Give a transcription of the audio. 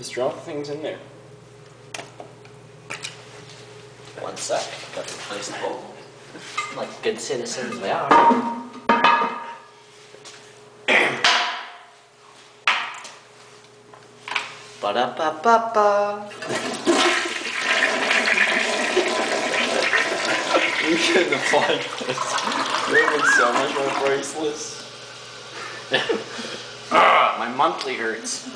Just drop things in there. One sec, got to replace the bowl. Like good citizens we are. Ba-da-ba-ba-ba. You couldn't have apply this. You would have so much more priceless. Ah, my monthly hurts.